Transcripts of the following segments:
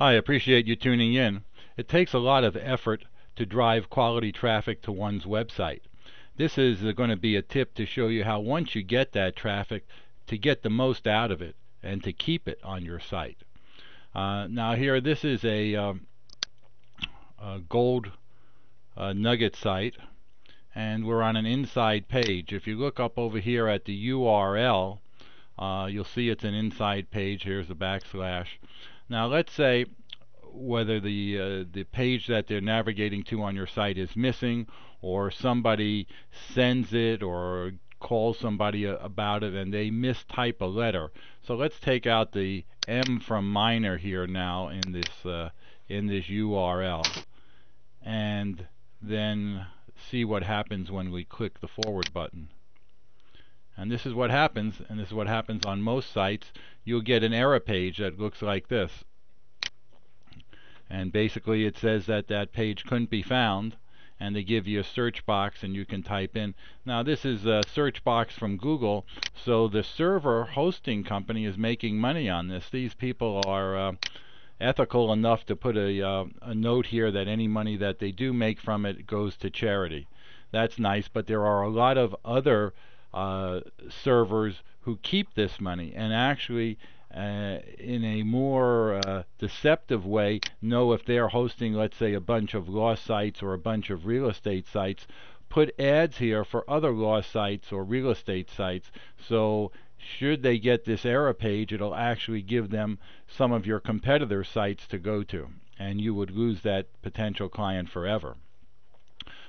I appreciate you tuning in. It takes a lot of effort to drive quality traffic to one's website. This is going to be a tip to show you how once you get that traffic to get the most out of it and to keep it on your site. Uh, now here this is a, um, a gold uh, nugget site and we're on an inside page. If you look up over here at the URL uh, you'll see it's an inside page. Here's the backslash. Now let's say whether the uh, the page that they're navigating to on your site is missing or somebody sends it or calls somebody uh, about it and they mistype a letter. So let's take out the M from miner here now in this uh, in this URL and then see what happens when we click the forward button. And this is what happens, and this is what happens on most sites. You'll get an error page that looks like this. And basically it says that that page couldn't be found and they give you a search box and you can type in. Now this is a search box from Google, so the server hosting company is making money on this. These people are uh, ethical enough to put a, uh, a note here that any money that they do make from it goes to charity. That's nice, but there are a lot of other uh, servers who keep this money and actually uh, in a more uh, deceptive way know if they're hosting let's say a bunch of law sites or a bunch of real estate sites put ads here for other law sites or real estate sites so should they get this error page it'll actually give them some of your competitor sites to go to and you would lose that potential client forever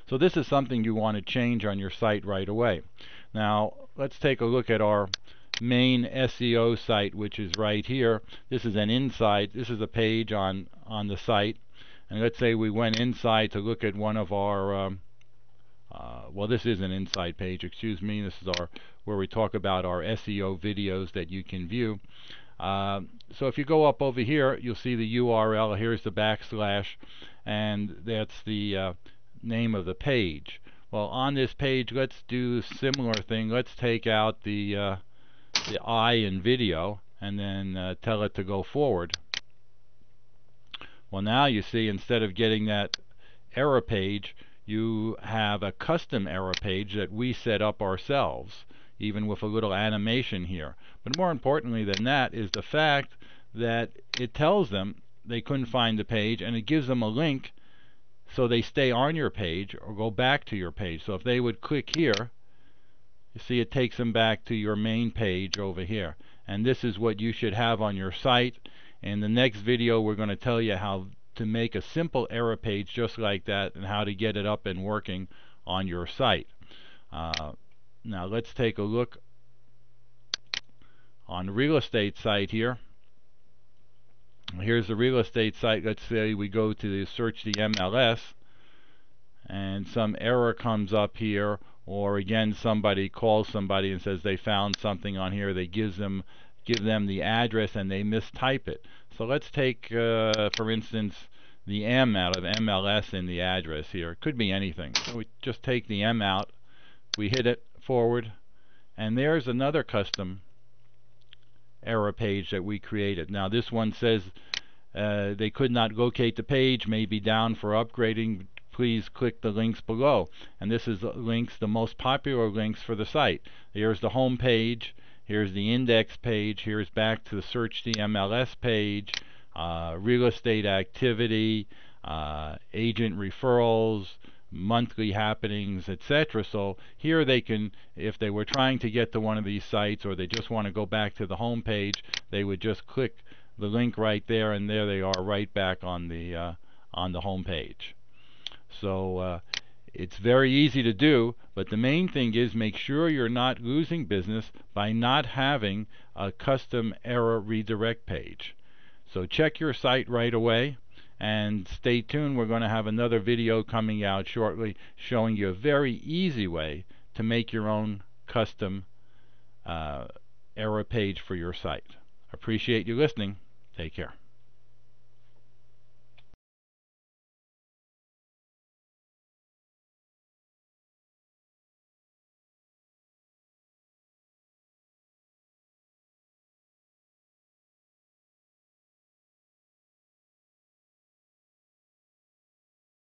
so this is something you want to change on your site right away. Now let's take a look at our main SEO site which is right here. This is an inside, this is a page on, on the site and let's say we went inside to look at one of our um, uh, well this is an inside page excuse me this is our where we talk about our SEO videos that you can view uh, so if you go up over here you'll see the URL here's the backslash and that's the uh, name of the page. Well, on this page, let's do similar thing. Let's take out the uh, the I in video and then uh, tell it to go forward. Well, now you see instead of getting that error page, you have a custom error page that we set up ourselves, even with a little animation here. But more importantly than that is the fact that it tells them they couldn't find the page and it gives them a link so they stay on your page or go back to your page. So if they would click here, you see it takes them back to your main page over here. And this is what you should have on your site. In the next video we're going to tell you how to make a simple error page just like that and how to get it up and working on your site. Uh, now let's take a look on the real estate site here here's the real estate site. Let's say we go to the search the MLS and some error comes up here or again somebody calls somebody and says they found something on here. They gives them give them the address and they mistype it. So let's take uh, for instance the M out of MLS in the address here. It could be anything. So we just take the M out. We hit it forward and there's another custom error page that we created. Now this one says uh, they could not locate the page, may be down for upgrading. Please click the links below. And this is the links, the most popular links for the site. Here's the home page. Here's the index page. Here's back to the search the MLS page. Uh, real estate activity, uh, agent referrals, monthly happenings, etc. So here they can, if they were trying to get to one of these sites or they just want to go back to the home page, they would just click the link right there and there they are right back on the uh, on the home page. So uh, it's very easy to do, but the main thing is make sure you're not losing business by not having a custom error redirect page. So check your site right away and stay tuned we're going to have another video coming out shortly showing you a very easy way to make your own custom uh, error page for your site. Appreciate you listening. Take care